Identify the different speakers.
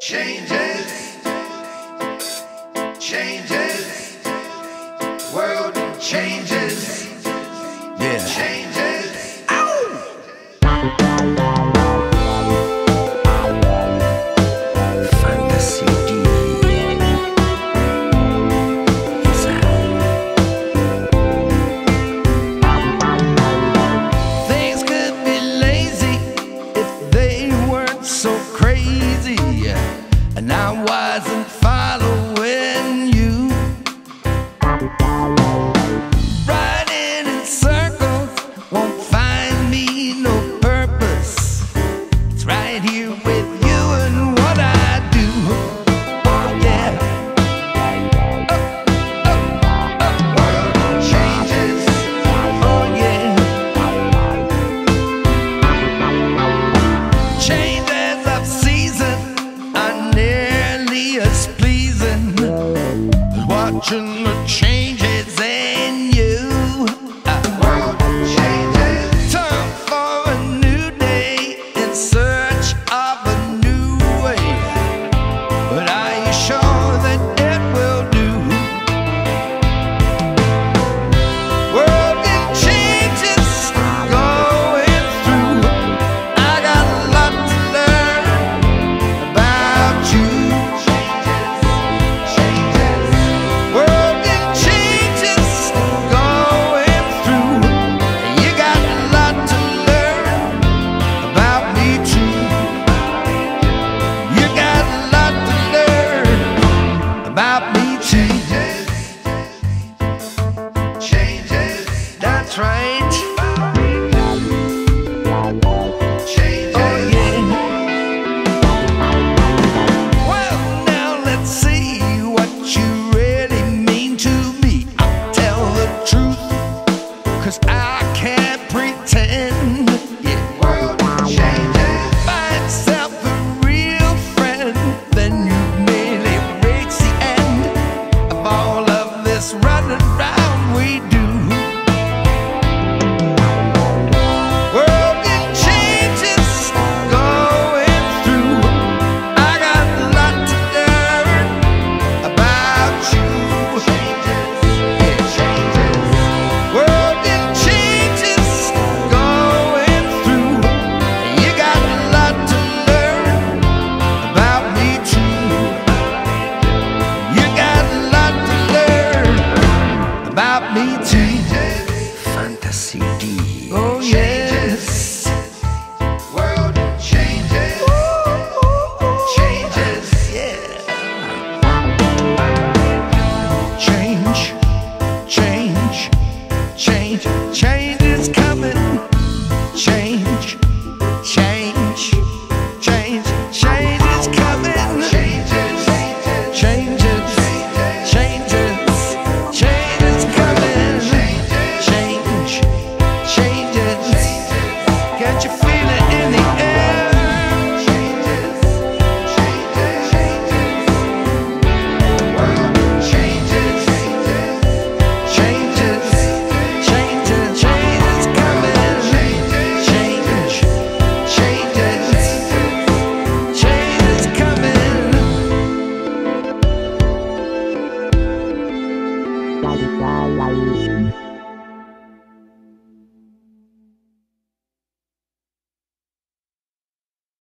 Speaker 1: changes, changes, world changes, And I wasn't following you. Riding in circles won't find me no purpose. It's right here watching the change. right. Oh, yeah. Well, now let's see what you really mean to me. I tell the I can't pretend. Yeah. World By itself, a real friend, then you reach the end of all of this running we do. about me too. Fantasy D. Oh yes. Changes. Changes. Yeah. Change, change, change, change. Bye.